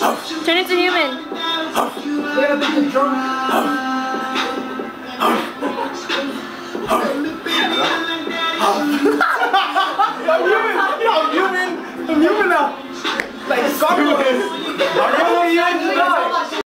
Turn into human. Look at drunk. I'm human. I'm human. I'm human now. Like Scarface. Human?